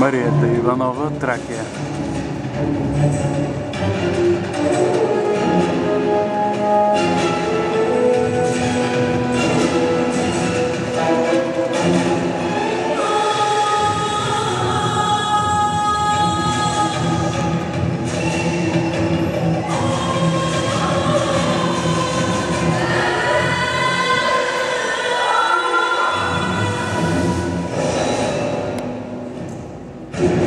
Мария, Мариэтта Иванова, Тракия. Thank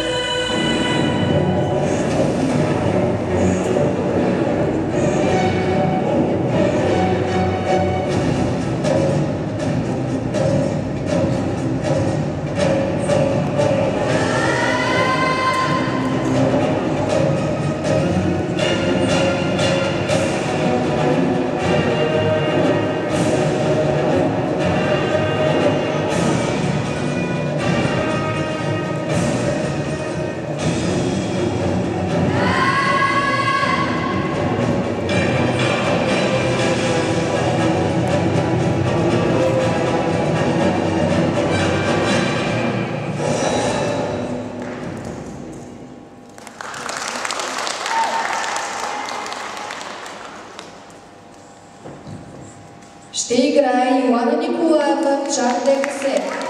you. Што играе Јоана Николаева, Чардек Сет.